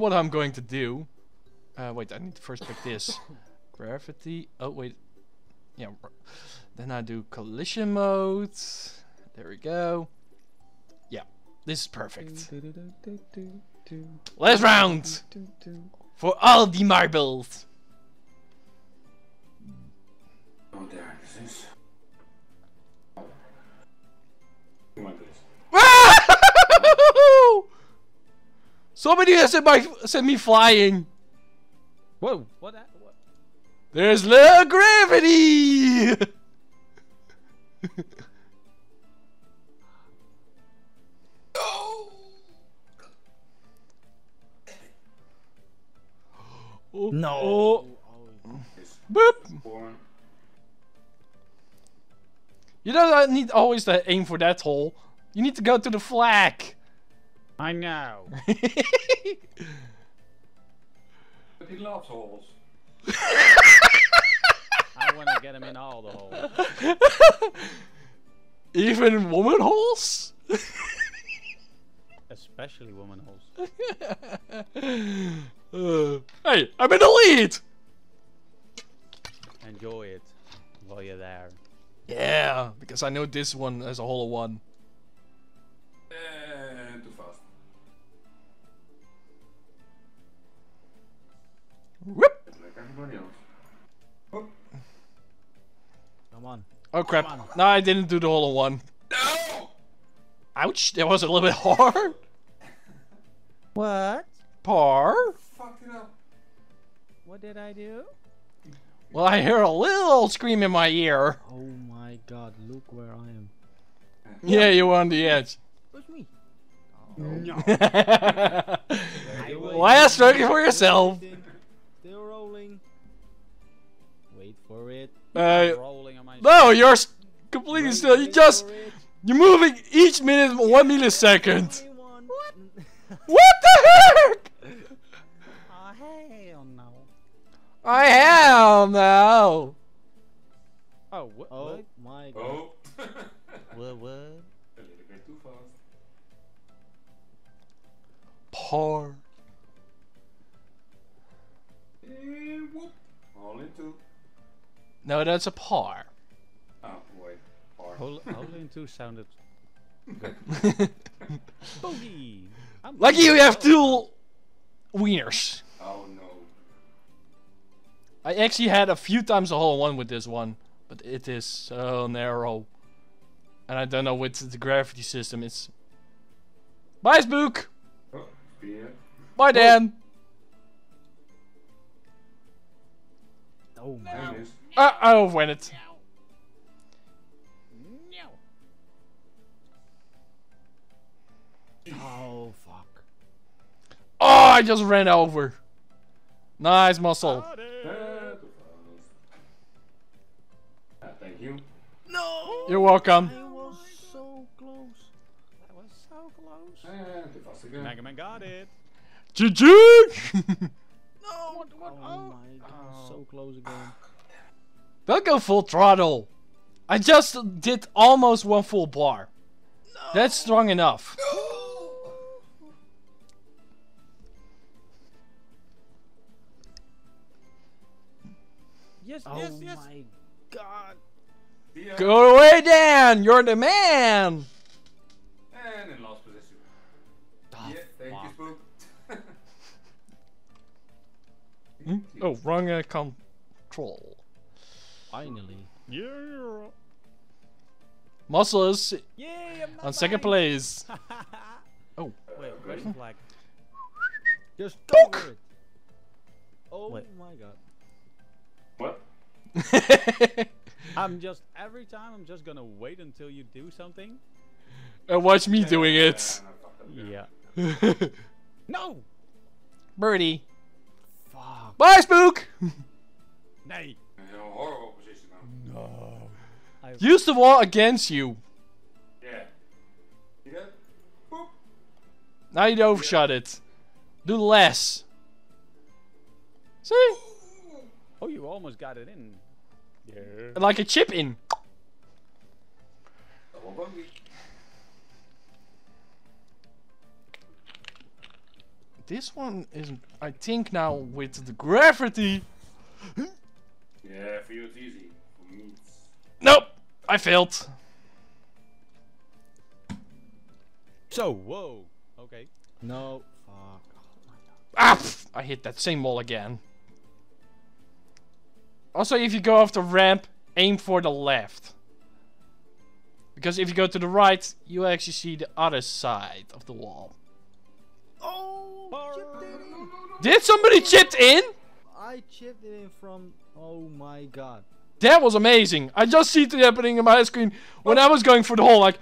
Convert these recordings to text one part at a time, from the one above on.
what I'm going to do. Uh, wait, I need to first pick this. Gravity. Oh, wait. Yeah. Then I do collision mode. There we go. Yeah, this is perfect. Last round for all the marbles. Oh, there this is. Somebody has sent, my, sent me flying. Whoa! What? that- what? There's low gravity. Oh, No. Oh, boop. You don't need always to aim for that hole. You need to go to the flag. I know. But he loves holes. I want to get him in all the holes. Even woman holes? Especially woman holes. Uh, hey, I'm in the lead. Enjoy it while you're there. Yeah, because I know this one has a hole of one. Whoop. Like everybody else. Come on. Oh crap. On. No, I didn't do the whole of one. No! Ouch, that was a little bit hard. What? Par. Fucked it up. What did I do? Well, I hear a little scream in my ear. Oh my god, look where I am. Yeah, you were on the edge. Push me. No. Last stroke is for yourself. Uh, rolling on my no, you're completely still. You Wait just you're moving each minute one millisecond. What? What the heck? oh hell no. I am now. Oh what? Oh what? my god. Oh. What, what? A little bit too fast. Par. No, that's a par. Oh, wait. Par. Hole, hole in two sounded bogey. I'm Lucky you have two wieners. Oh no. I actually had a few times a hole one with this one, but it is so narrow. And I don't know with the gravity system. It's bye, Spook. Oh, spear. Bye, Dan. Oh There man. it is. Uh oh, win it. Oh fuck. Oh, I just ran over. Nice muscle. Ah, too fast. Ah, thank you. No! You're welcome. I was so close. That was so close. And too. Mega Man got it. GG. No! What, what? Oh, my god, so close again. Don't go full throttle. I just did almost one full bar. That's strong enough. Yes, Oh yes, yes. my god. See ya. Go away, Dan. You're the man. And in last position. Oh, yeah, thank fuck. you, Spook. Hmm? Oh, wrong uh, control. Finally. Yeah. Muscle is Yay, I'm not on second dying. place. Oh. Wait, where's the flag? Just go Poke! for it. Oh Wait. my god. What? I'm just every time I'm just gonna wait until you do something. and watch me doing it. Yeah, I yeah. Yeah. No. Birdie. Fuck. Bye, Spook. Nay. I... Use the wall against you. Yeah. You Now you don't yeah. shut it. Do less. See? Oh, you almost got it in. Yeah. Like a chip in. This one is, I think now with the gravity. yeah, for you it's easy. For me it's Nope, I failed. So, whoa. Okay. No. Fuck. Oh. Ah, pff, I hit that same wall again. Also, if you go off the ramp, aim for the left. Because if you go to the right, you actually see the other side of the wall. Oh! Chipped in. Did somebody chipped in? I chipped in from. Oh my god. That was amazing. I just see it happening on my screen when I was going for the hole, like,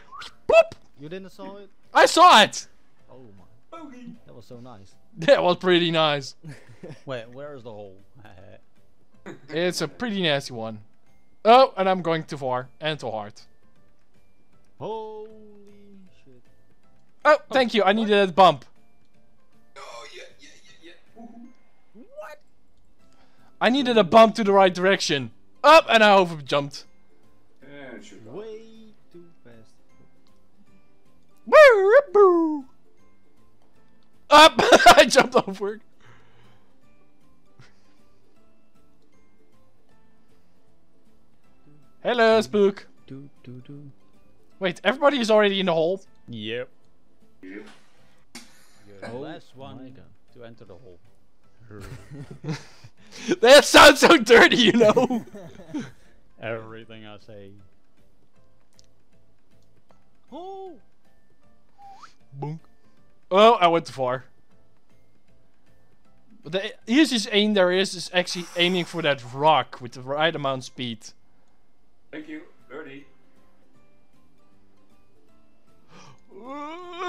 boop. You didn't saw it? I saw it. Oh my. Bogey! That was so nice. That was pretty nice. Wait, where is the hole? It's a pretty nasty one. Oh, and I'm going too far and too hard. Holy shit. Oh, thank you. I needed that bump. Oh, yeah, yeah, yeah, yeah. Woohoo. I needed a bump to the right direction. Up, and I over jumped. And shoot. Way too fast. Woo, boo. Up! I jumped over. it. Hello, Spook. Do do do. Wait, everybody is already in the hole. Yep. Yep. You're the last one to enter the hole. That sounds so dirty, you know. Everything I say. Oh! Boom. Oh, I went too far. But the easiest aim there is is actually aiming for that rock with the right amount of speed. Thank you. Birdie.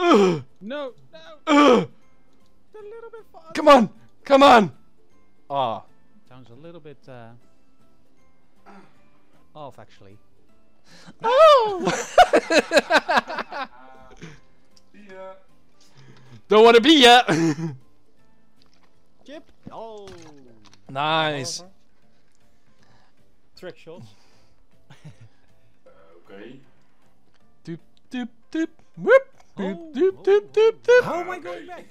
No, no. ugh. A little bit. Come on, come on. Ah, Sounds a little bit uh, off, actually. oh. See. Don't want to be ya. Chip! Oh! nice. Trick shots. Okay. Doop doop doop. Whoop. Doop Oh, doop oh, doop doop doop. How am I going back?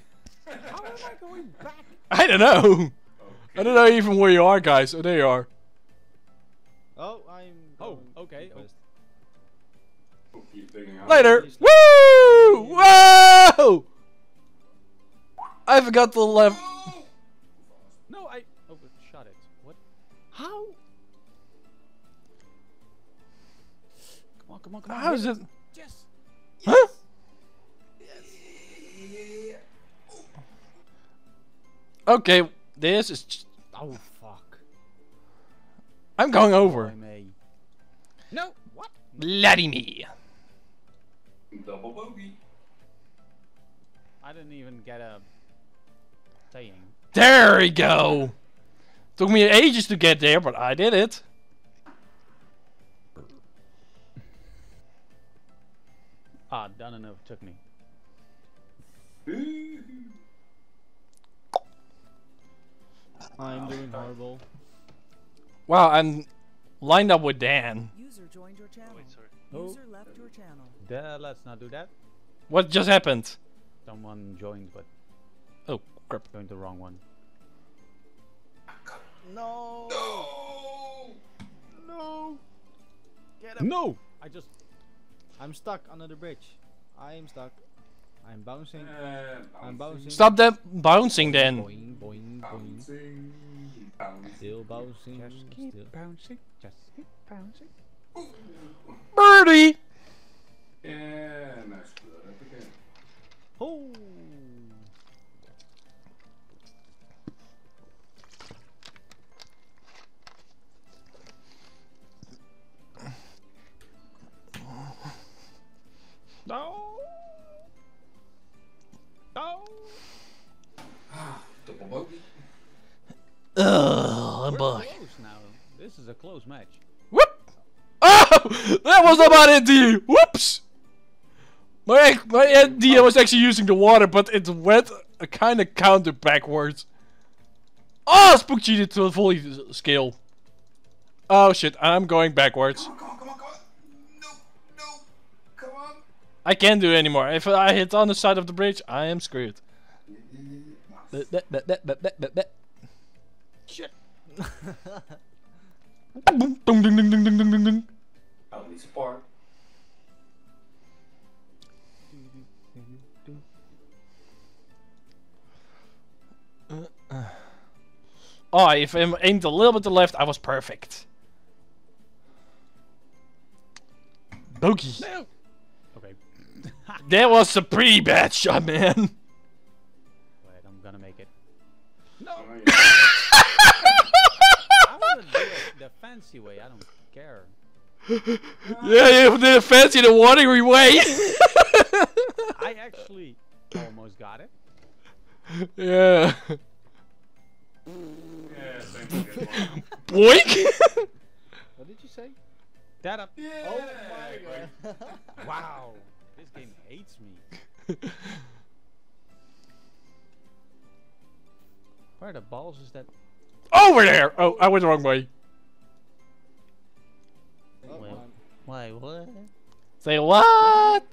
How am I going back? I don't know. I don't know even where you are, guys. Oh, there you are. Oh, I'm. Oh, okay, oh. fast. We'll keep digging out. Later. Please Woo! Whoa! I forgot the left. Oh! No, I overshot it. What? How? Come on, come on, come on. How is hit it? Yes. Huh? Okay, this is. J- Oh, fuck. I'm going over. I. No. What? Bloody me. Double bogey. I didn't even get a saying. There we go. Took me ages to get there, but I did it. Ah, done enough took me. I'm doing horrible. Wow, I'm lined up with Dan. User joined your channel. Oh. User left your channel. Duh, let's not do that. What just happened? Someone joined, but Oh, crap. joined the wrong one. No! No! No! Get him! No! I just. I'm stuck under the bridge. I am stuck. I'm bouncing. And I'm bouncing. Stop that bouncing then. Boing, boing, boing. Bouncing. Bouncing. Still bouncing. Just keep Still. bouncing. Just keep bouncing. Birdie! And I screwed it up again. Oh! Is a close match. Whoop! Oh! That was not my idea! Whoops! My, my idea oh. was actually using the water, but it went a kind of counter backwards. Oh, Spook cheated to a fully scale. Oh shit, I'm going backwards. Come on, come on, come on, come on. No, no. Come on. I can't do it anymore. If I hit on the side of the bridge, I am screwed. Shit. Ding ding ding ding ding ding ding ding. At least part. Oh, if I aimed a little bit to the left, I was perfect. Bogey. Okay. That was a pretty bad shot, man. Fancy way. I don't care. yeah, you did a fancy the watery way. I actually almost got it. yeah. yeah, same thing. as mine. Boink. What did you say? That up. Yeah. Oh my god. Wow. This game hates me. Where the balls is that? Over there. Oh, I went the wrong way. Man. Why? What? Say what?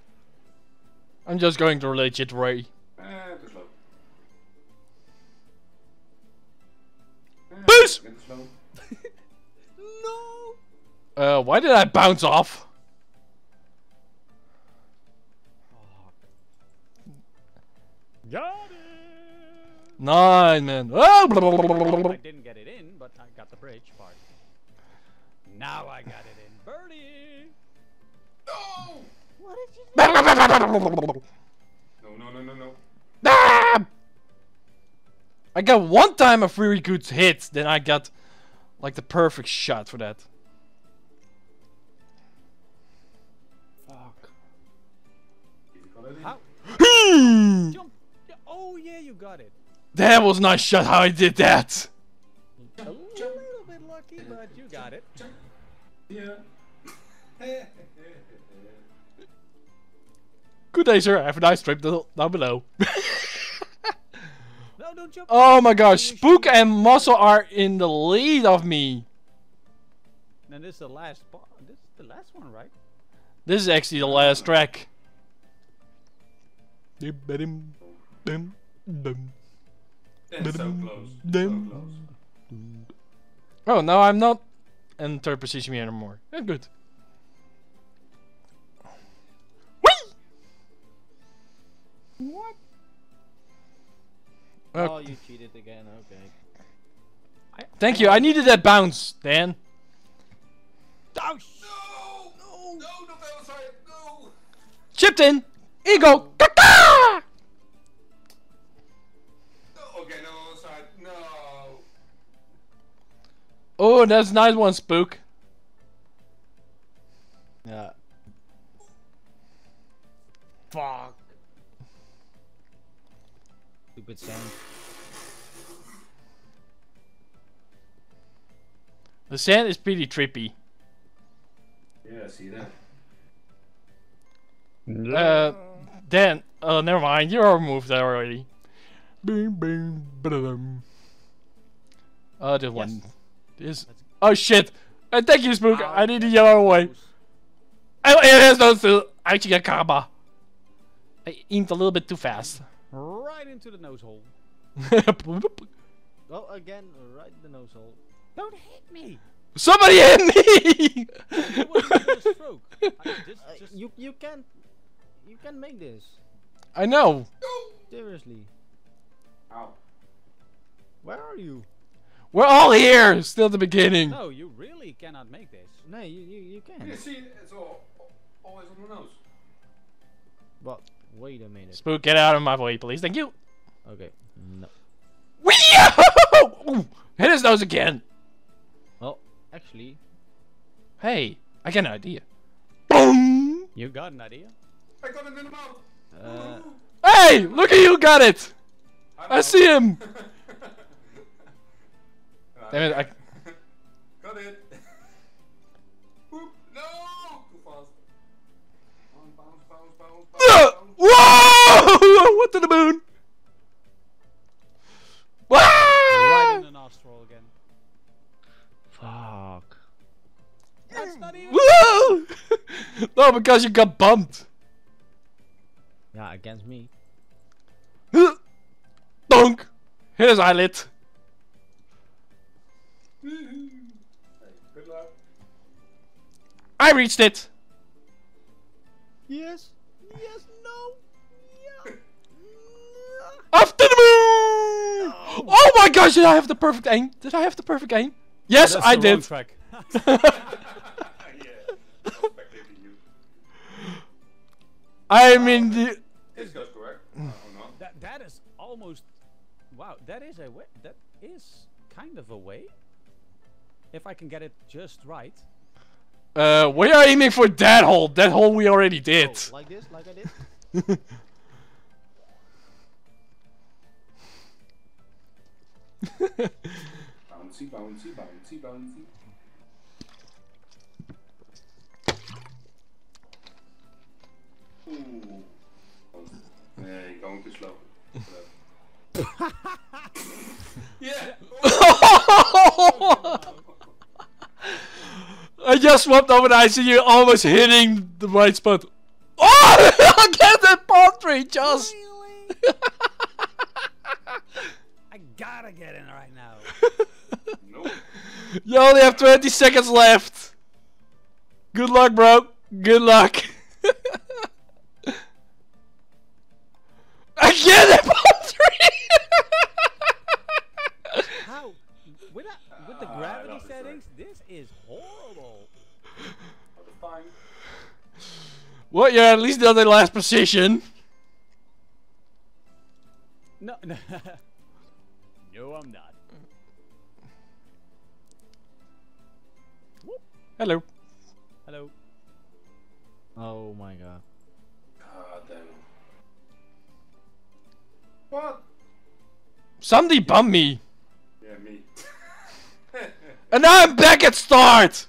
I'm just going the legit way. Too slow. Eh, Boost! Get too slow. Uh, why did I bounce off? Got it. Nine, man. Oh, I didn't get it in, but I got the bridge part. Now I got it in. Birdie. No! What did you do? No, no, no, no, no. Ah! I got one time a very good hit, then I got like the perfect shot for that. Fuck. Did you got it in? How? Hmm. Jump. Oh yeah, you got it. That was a nice shot how I did that. A little bit lucky, but you got it. Yeah. Good day, sir. Have a nice trip down below. No, don't jump. oh my gosh, Spook and Muscle are in the lead of me. And this is the last part. This is the last one, right? This is actually the last track. Dim, ba-dim, dim, dim. So close. So Dum. close. Oh, now I'm not in third position anymore. Yeah, good. Whee! What? Uh, Oh, you cheated again. Okay. Thank you. I needed that bounce, Dan. Oh, sh- No! No! No, not the other! No! Chipped in. Ego. Kaka! Oh, that's a nice one, Spook. Yeah. Fuck. Stupid sand. The sand is pretty trippy. Yeah, see that? Uh, Dan, uh, never mind. You're removed already. Boom, boom, ba-da-dum. Uh, this one. This. Oh shit! Uh, thank you, Spook. I need to yell away. Oh, it has no still. Actually, a karma. I aimed a little bit too fast. right into the nose hole. Oh, again, right in the nose hole. Don't hit me. Somebody hit me! It wasn't a stroke. I just, just you you can you can make this. I know. Seriously. Ow. Where are you? We're all here. Still the beginning. no, you really cannot make this. No, you you, you can. Yeah, see, it's all, always on the nose. But wait a minute. Spook, get out of my way, please. Thank you. Okay. No. Whee! Ooh, Hit his nose again. Oh, actually, Hey, I got an idea. Boom! You got an idea? I got it in the mouth! uh, Hey, look at you got it. I see him. Damn it, I. Got it! Boop! No! Too fast. Bounce, bounce, bounce, bounce, bounce, bounce. Whoa! What to the moon? Right in the nostril again. fuck. That's not even. Whoa! no, because you got bumped. Yeah, against me. Dunk. Hit his eyelid. I reached it. Yes. Yes. No. Yeah. After the moon! Oh my gosh, did I have the perfect aim? Did I have the perfect aim? Yes, That's I the wrong did. Track. I'm spectating you. I'm in the. This goes correct. Oh, that that is almost. Wow, that is a way. That is kind of a way. If I can get it just right. Uh, we are aiming for that hole. That hole we already did. Oh, like this, like I did. Bouncy, bouncy, bouncy, bouncy. Ooh. Nee, going too slow. yeah. I just swapped over the ice and you're almost hitting the right spot. Oh! I get that palm tree, just. I gotta get in right now. No. You only have 20 seconds left. Good luck, bro. Good luck. Again, that palm With, that, with the Ah, I gravity love this settings, this is horrible. That's fine. well, you're at least not in last position. No, no. no, I'm not. Hello. Hello. Oh my god. God damn. What? Somebody bumped me. Yeah, me. And now I'm back at start.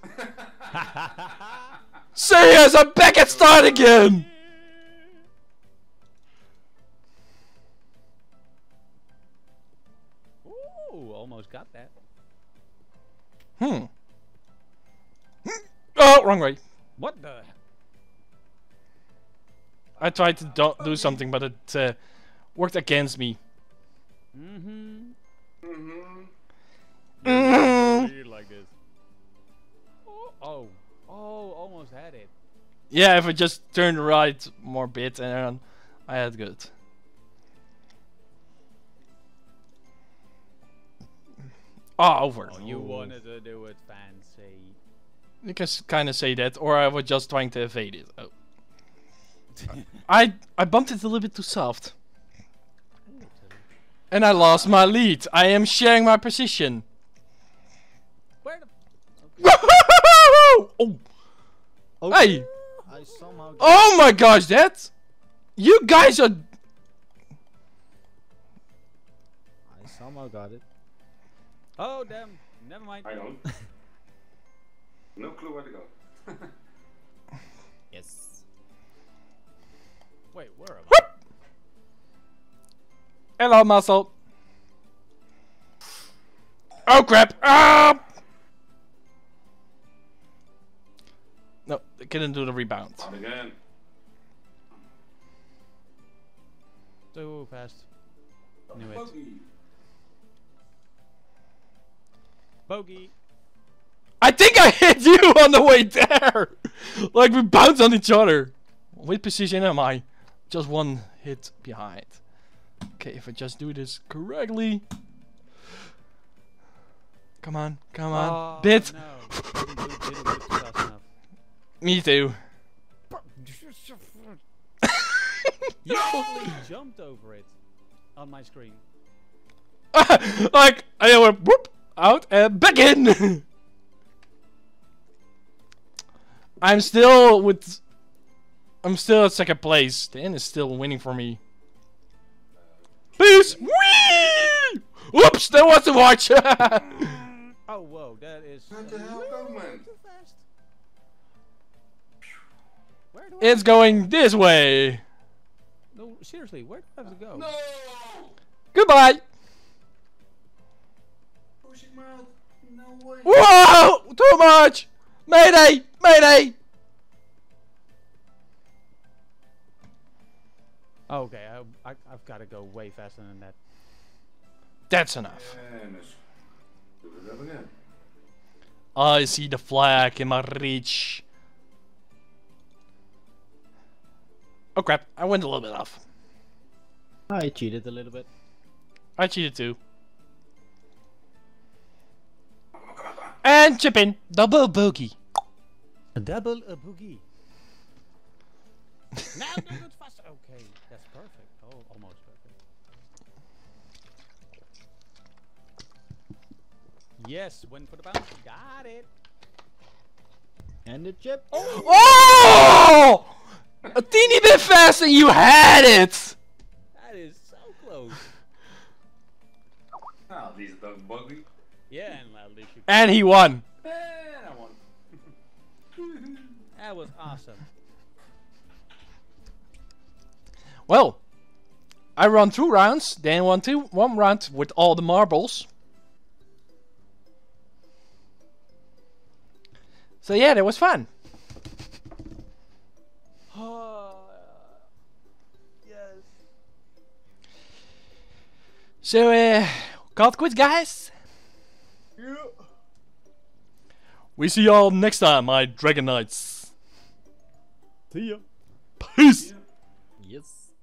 Serious, I'm back at start again. Ooh, almost got that. Hmm. Oh, wrong way. What the? I tried to do, do something, but it uh, worked against me. Mm-hmm. mm-hmm. Mm. Like this. Oh, oh, oh, almost had it. Yeah, if I just turned right more bit and then I had good. Ah, over. Oh, you wanted to do it fancy. You can kind of say that, or I was just trying to evade it. Oh. I I bumped it a little bit too soft, and I lost my lead. I am sharing my position. Where oh, Okay. hey! I somehow. got- Oh my gosh, that you guys are. I somehow got it. Oh damn! Never mind. I don't. no clue where to go. Yes. Wait, where am I? Hello, muscle. Oh crap! Ah! No, I couldn't do the rebound. Not again. Too fast. Knew it. Bogey. Bogey. I think I hit you on the way there. like we bounced on each other. What position am I? Just one hit behind. Okay, if I just do this correctly. Come on, come on. Oh, Bit. No. Me too. You totally jumped over it on my screen. like I went whoop out and back in. I'm still with. I'm still at second place. Dan is still winning for me. Peace. Whee! Oops, that was the watch. Oh whoa, that is. What the hell, it's going this way. No, seriously, where do I have to go? No! Goodbye. Pushing me out. No way. Whoa! Too much. Mayday! Mayday! Okay, I, I, I've got to go way faster than that. That's enough. And let's do it up again. I see the flag in my reach. Oh crap, I went a little bit off. I cheated a little bit. I cheated too. And chip in. Double bogey. A double a boogie. now do it fast. Okay, that's perfect. Oh, almost perfect. Yes, went for the bounce. Got it. And the chip. Oh! A teeny bit faster, you had it! That is so close. Ah, these are the buggy. Yeah, and at least you. And he won. And I won. That was awesome. Well, I run two rounds, then one two one round with all the marbles. So yeah, that was fun. So, uh, call it guys. We see y'all next time, my Dragon Knights. See ya. Peace. Yes.